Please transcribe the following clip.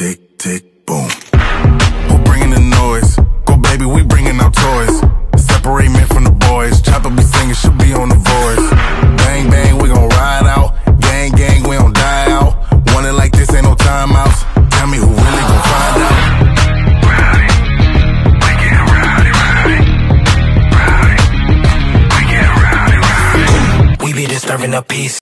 tick, tick, boom. Who bringing the noise? Go, baby, we bringing our toys. Separate men from the boys. Chopper be singing, she'll be on the voice. Bang, bang, we gon' ride out. Gang, gang, we don't die out. Want it like this, ain't no timeouts. Tell me who really gon' find out. Rowdy, we get we. We be disturbing the peace.